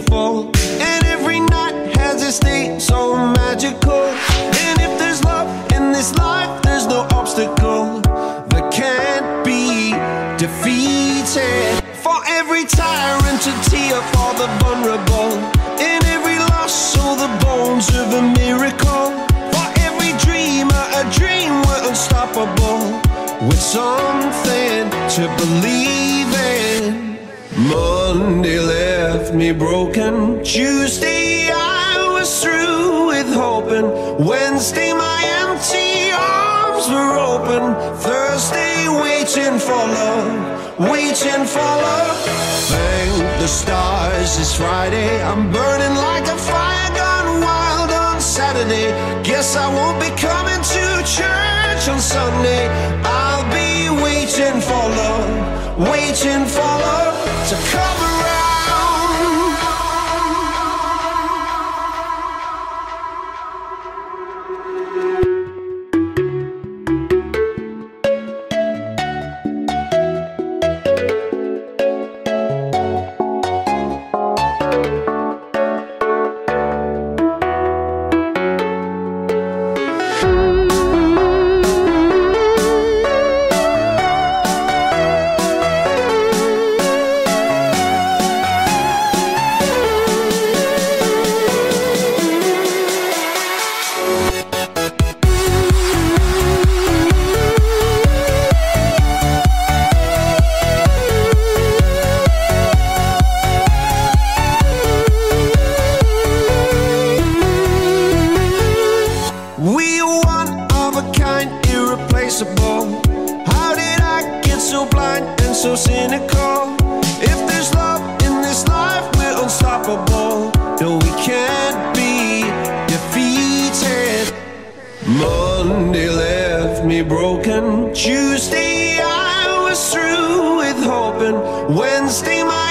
beautiful. And every night has its day so magical. And if there's love in this life, there's no obstacle that can't be defeated. For every tyrant, a tear for the vulnerable. In every loss, so the bones of a miracle. For every dreamer, a dream we're unstoppable. With something to believe. Monday left me broken. Tuesday, I was through with hoping. Wednesday, my empty arms were open. Thursday, waiting for love, waiting for love. Thank the stars, it's Friday. I'm burning like a fire gone wild on Saturday. Guess I won't be coming to church on Sunday. I'll be waiting for love, waiting for love to come a kind, irreplaceable. How did I get so blind and so cynical? If there's love in this life, we're unstoppable. No, we can't be defeated. Monday left me broken. Tuesday, I was through with hoping. Wednesday, my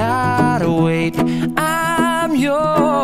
cannot wait. I'm yours.